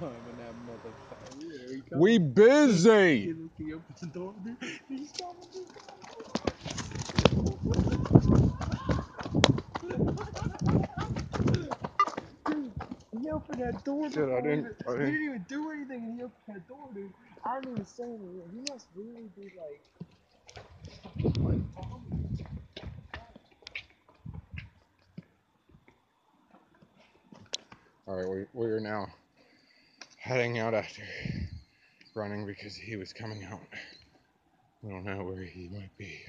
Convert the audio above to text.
Climbing that motherfucker. Yeah. We busy. He look, he opens the door, dude. He's coming, dude. Dude, he opened that door Shit, I didn't- even- I We didn't- didn't even do anything, and he opened that door, dude. I didn't even say anything. He must really be like. like Tommy. All right, we we are now heading out after running because he was coming out. We don't know where he might be.